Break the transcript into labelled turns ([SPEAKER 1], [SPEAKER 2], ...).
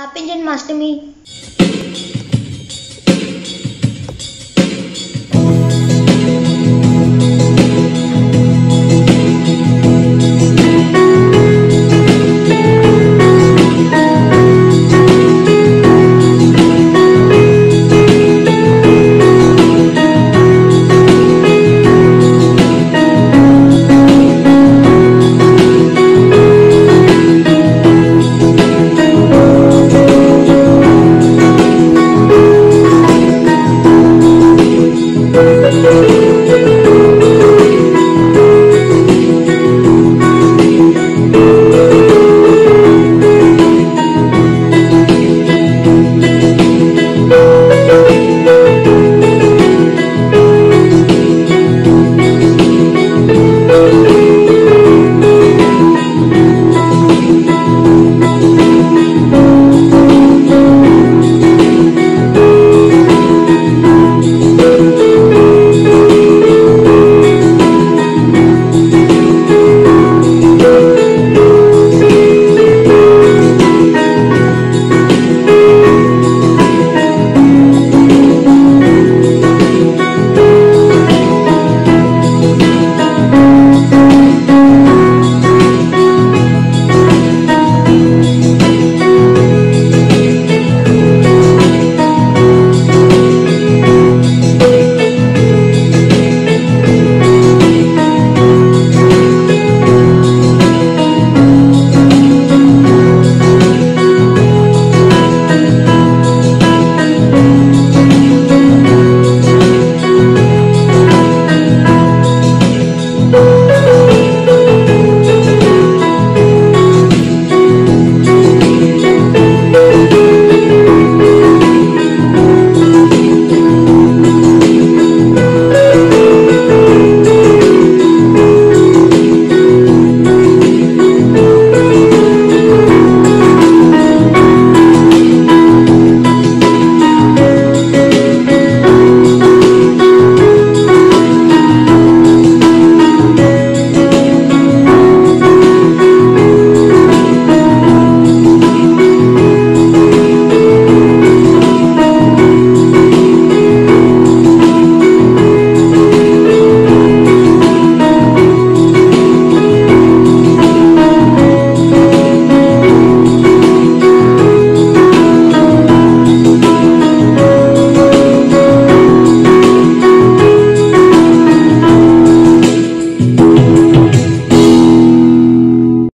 [SPEAKER 1] happy Janmashtami